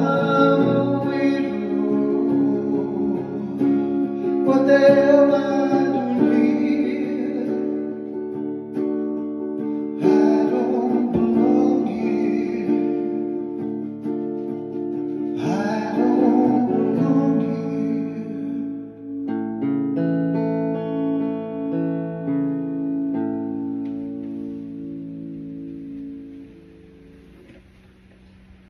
love.